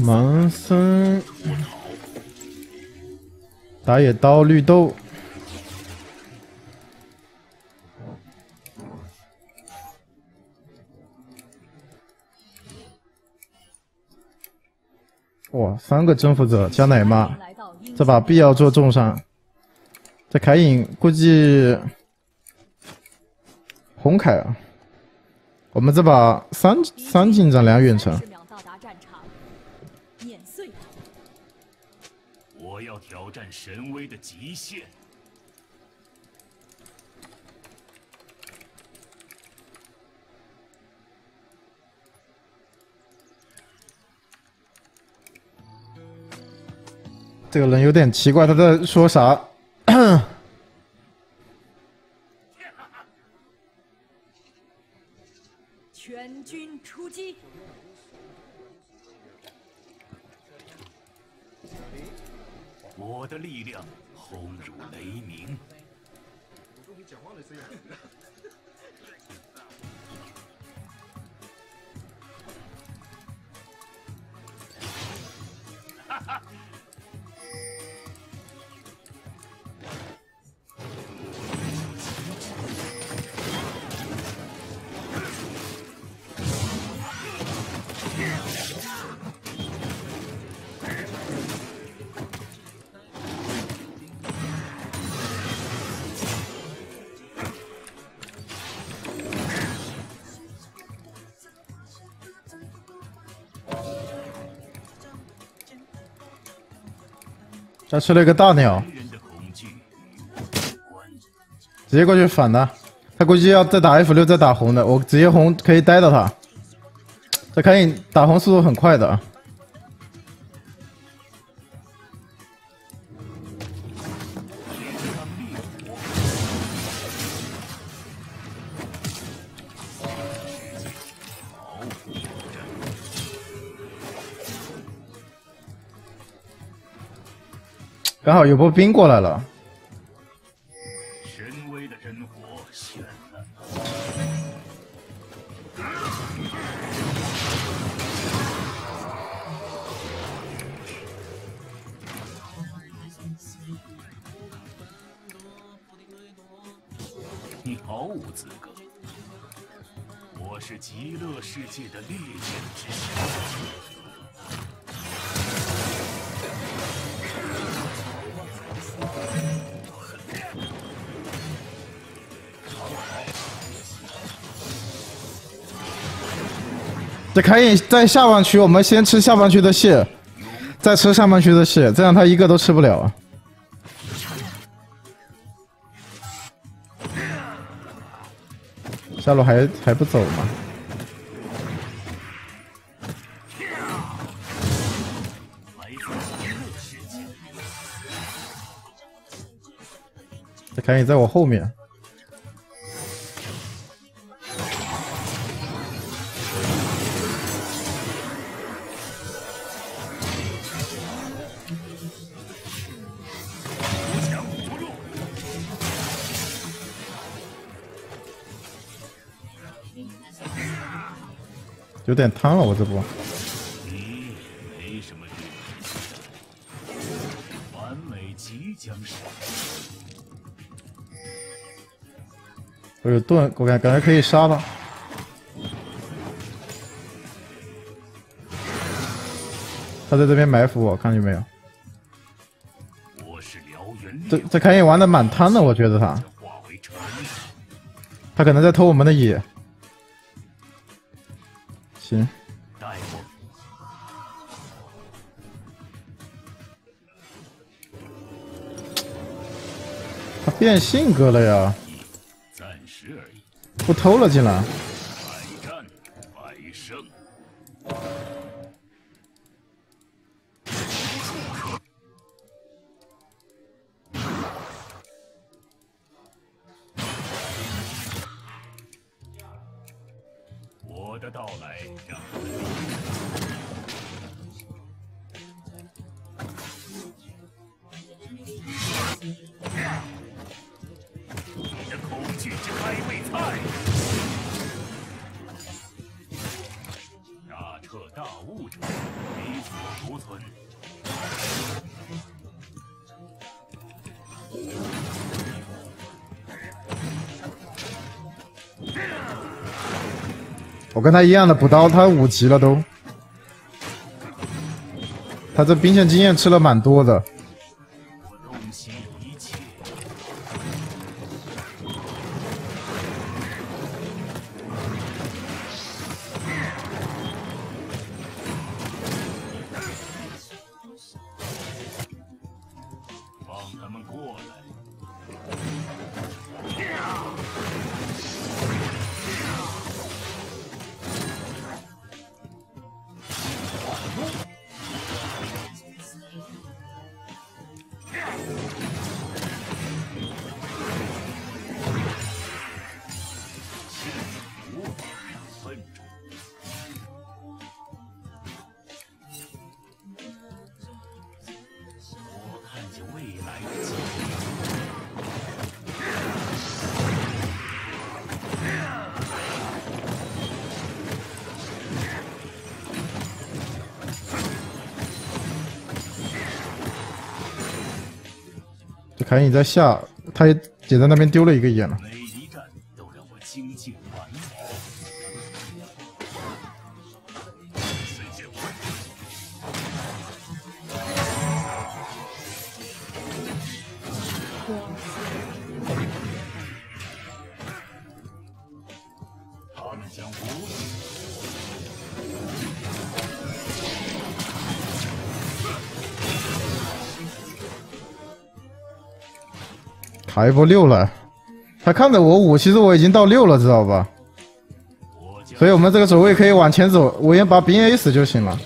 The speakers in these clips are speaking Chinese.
盲僧打野刀绿豆，哇，三个征服者加奶妈，这把必要做重伤。这凯隐估计红凯啊，我们这把三三进展两远程。神威的极限。这个人有点奇怪，他在说啥？他吃了一个大鸟，直接过去反他。他估计要再打 F 六再打红的，我直接红可以逮到他。这可以打红速度很快的啊！刚好有波兵过来了。这可以在下半区，我们先吃下半区的蟹，再吃上半区的蟹，这样他一个都吃不了啊。下路还还不走吗？这可以在我后面。有点贪了，我这波。没什么完美即将上。我有盾，我感感觉可以杀他。他在这边埋伏我，看见没有？这这开眼玩的蛮贪的，我觉得他。他可能在偷我们的野。行，他变性格了呀！不偷了进来。的到来。我跟他一样的补刀，他五级了都。他这兵线经验吃了蛮多的。凯隐在下，他也也在那边丢了一个眼了。卡一波六了，他看着我五，其实我已经到六了，知道吧？所以我们这个走位可以往前走，我先把兵 A 死就行了。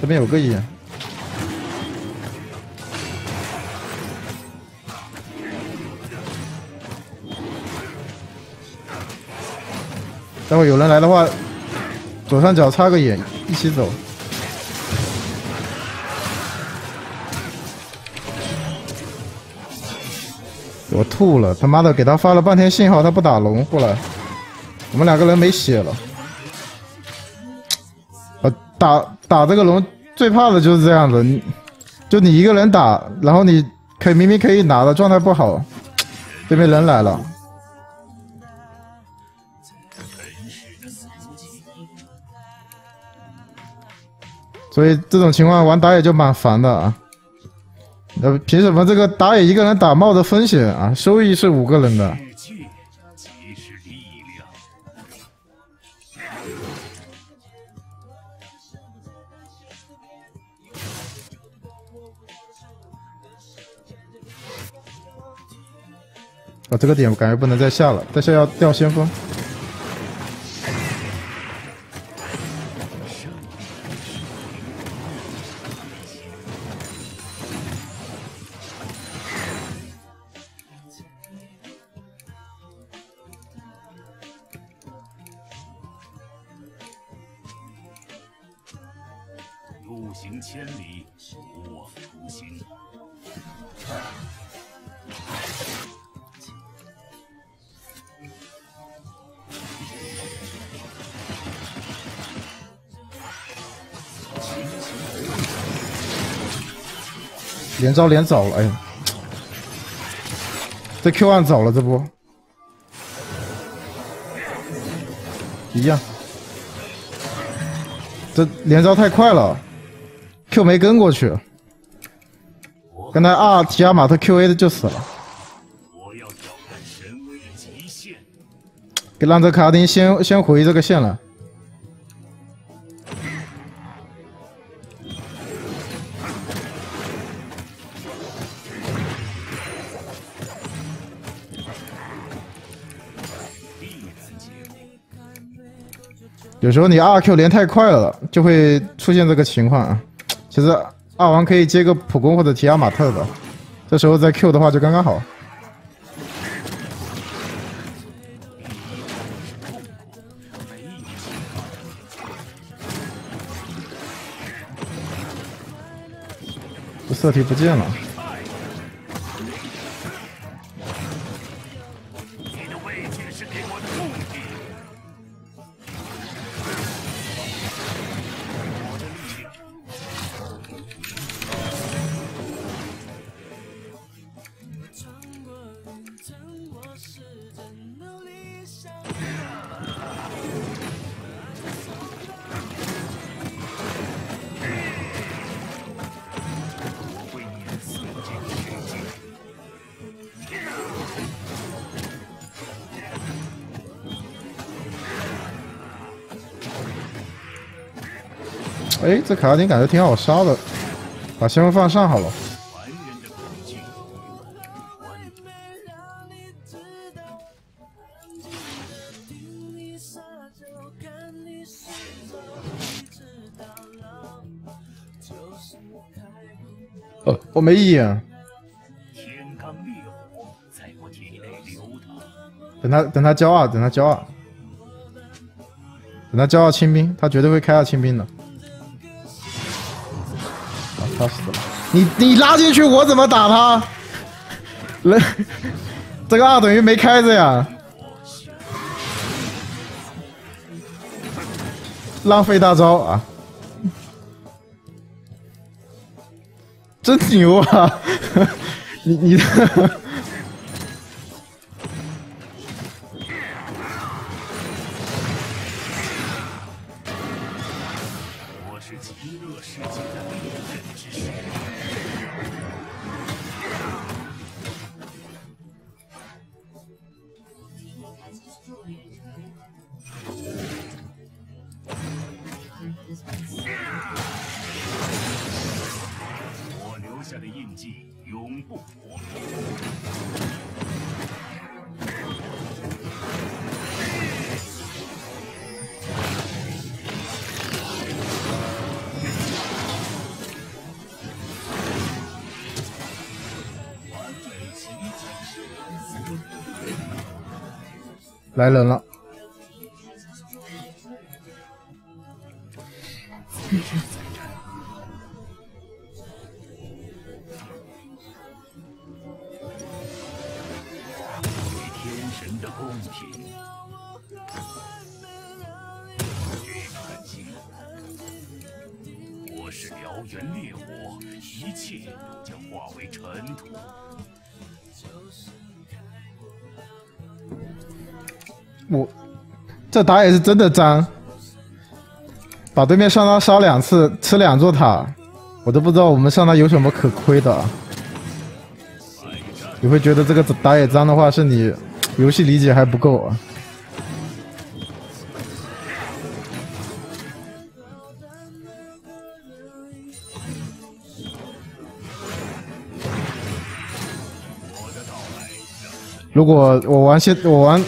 这边有个眼，待会有人来的话，左上角插个眼，一起走。我吐了，他妈的给他发了半天信号，他不打龙过来，我们两个人没血了。呃，打打这个龙最怕的就是这样子，就你一个人打，然后你可以明明可以拿的状态不好，对面人来了，所以这种情况玩打野就蛮烦的啊。呃，凭什么这个打野一个人打冒着风险啊？收益是五个人的。世界即是力量。啊，这个点我感觉不能再下了，再下要掉先锋。连招连早了，哎。呀，这 Q 按早了，这波。一样，这连招太快了，Q 没跟过去，刚才 R 提亚马特 QA 的就死了，我要挑战神威的极限。给让这卡丁先先回这个线了。有时候你二 Q 连太快了，就会出现这个情况啊。其实二王可以接个普攻或者提亚马特的，这时候再 Q 的话就刚刚好。这色体不见了，哎，这卡拉丁感觉挺好杀的，把先锋放上好了。没眼，天罡烈火在我体内流淌，等他等他交二，等他交二，等他交二清兵，他绝对会开二清兵的。啊，他死了！你你拉进去，我怎么打他？人这个二等于没开着呀，浪费大招啊！真牛啊！你 你。我是极乐世界的猎人之神。我 留下的印记永不磨灭。来人了，一切将化为尘土。我这打野是真的脏，把对面上单杀两次，吃两座塔，我都不知道我们上单有什么可亏的。你会觉得这个打野脏的话，是你游戏理解还不够啊。如果我玩线我玩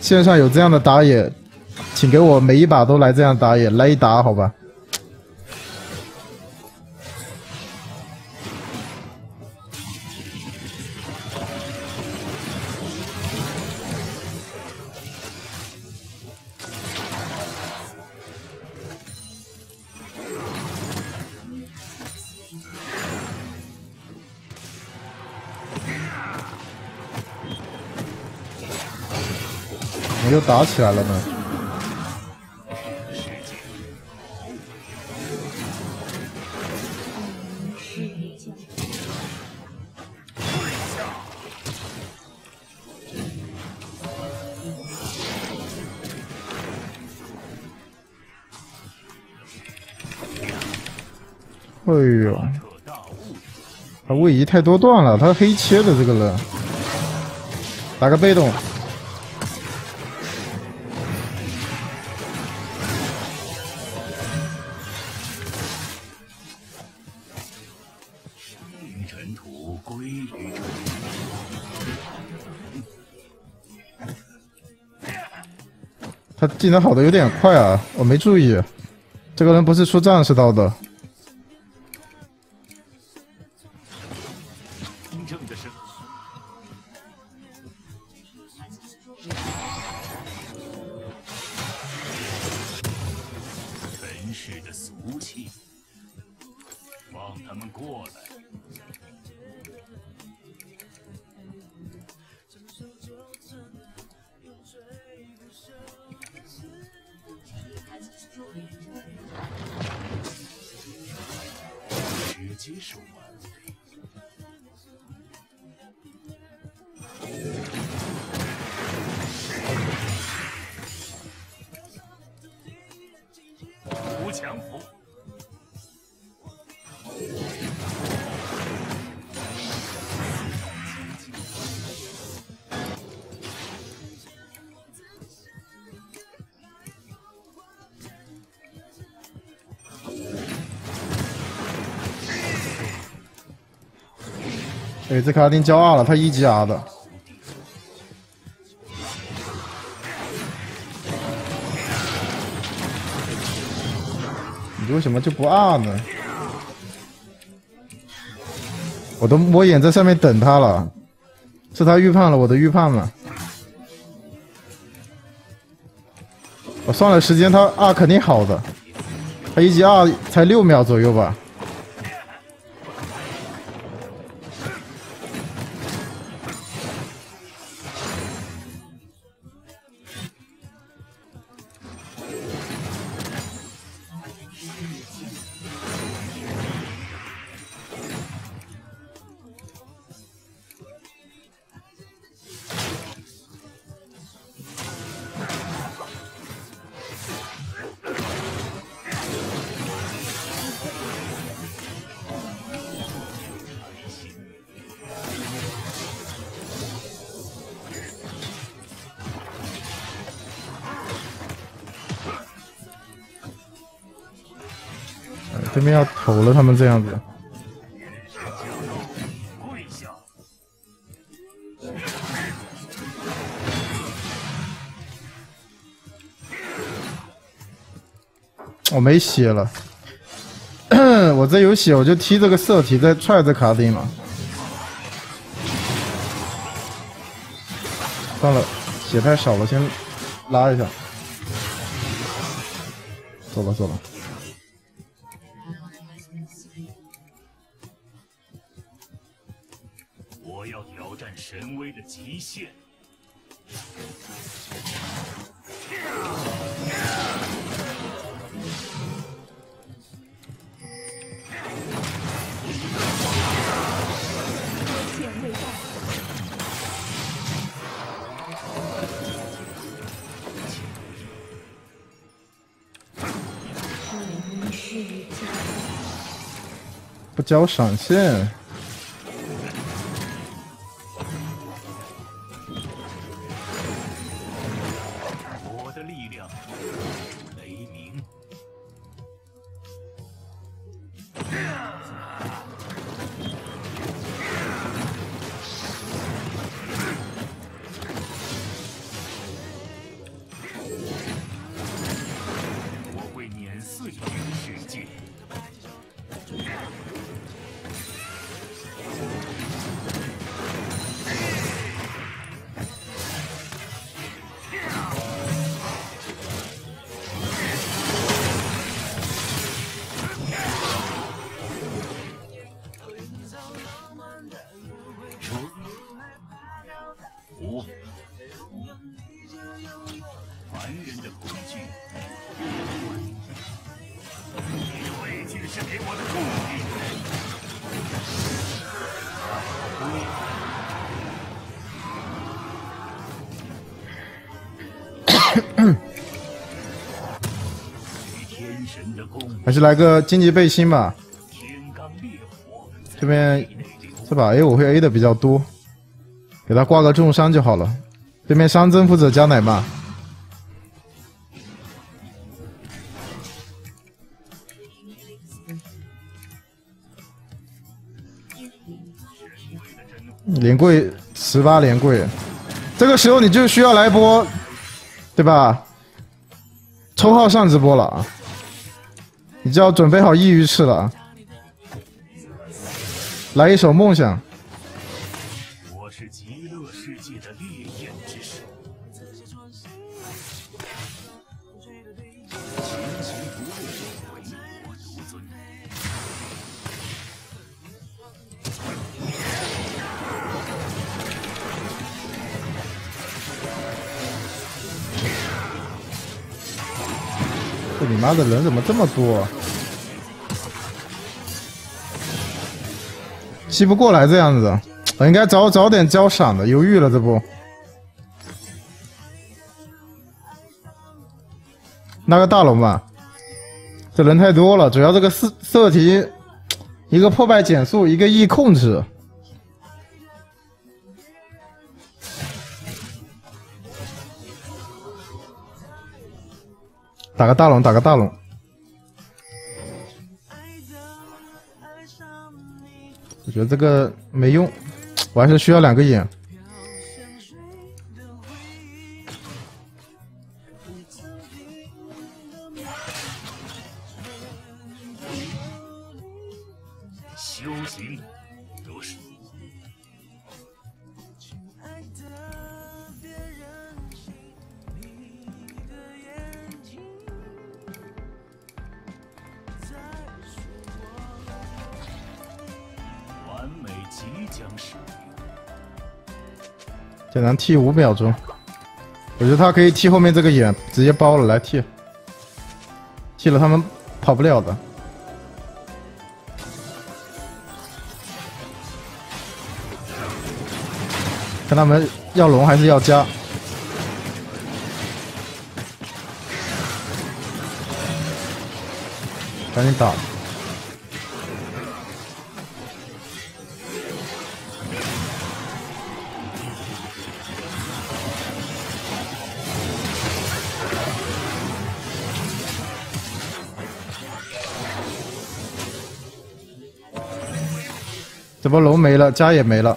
线上有这样的打野，请给我每一把都来这样打野，来一打好吧？怎么又打起来了呢？哎呦，他位移太多段了，他黑切的这个人，打个被动。他技能好的有点快啊，我没注意。这个人不是出战士刀的，直接手完。哎，这卡丁交二了，他一级 R 的。你为什么就不 R 呢？我都摸眼在上面等他了，是他预判了我的预判吗？我算了时间，他 R 肯定好的，他一级 R 才六秒左右吧。对面要投了，他们这样子。我没血了，我这有血，我就踢这个色体，再踹这卡丁了。算了，血太少了，先拉一下。走吧走吧。我要挑战神威的极限。剑未到，不交闪现，还是来个荆棘背心吧。这边这把 A 我会 A 的比较多，给他挂个重伤就好了。对面伤增负责加奶妈，连跪十八连跪，这个时候你就需要来波，对吧？抽号上直播了啊，你就要准备好抑郁吃了啊。来一首梦想。你妈的人怎么这么多、吸不过来这样子，我应该早早点交闪的，犹豫了这不。那个大龙吧，这人太多了，主要这个色色题，一个破败减速，一个 E 控制。打个大龙，打个大龙。我觉得这个没用，我还是需要两个眼。简单剃五秒钟，我觉得他可以剃后面这个眼，直接包了来剃，剃了他们跑不了的。看他们要龙还是要加？赶紧打！这波龙没了，家也没了。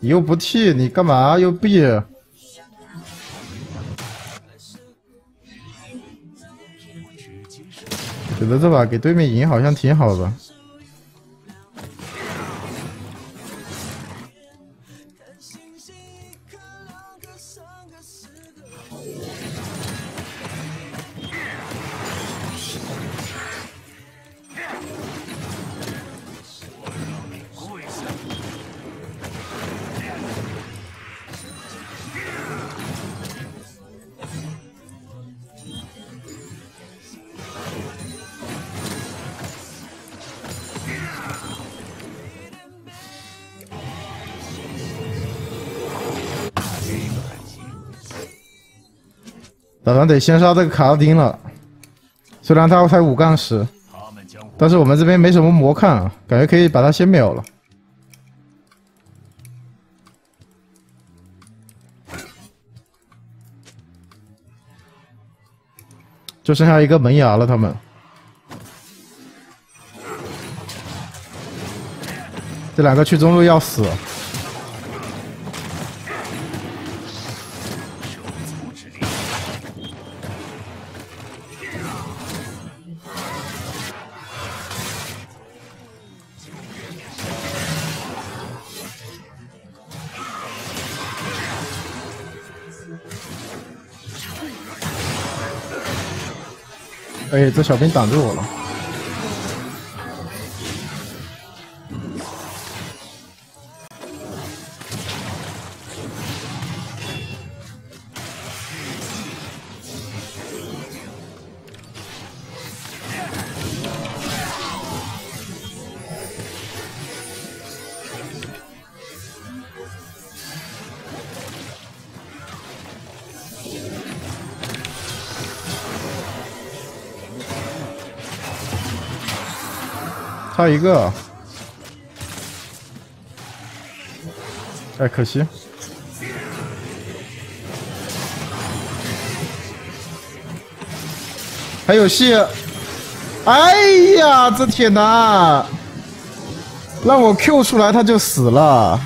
你又不替，你干嘛又避？觉得这把给对面赢好像挺好的。得先杀这个卡奥丁了，虽然他才五杠十，但是我们这边没什么魔抗啊，感觉可以把他先秒了。就剩下一个门牙了，他们。这两个去中路要死，哎，这小兵挡住我了。差一个，哎，可惜。还有戏！哎呀，这铁男，让我 Q 出来他就死了。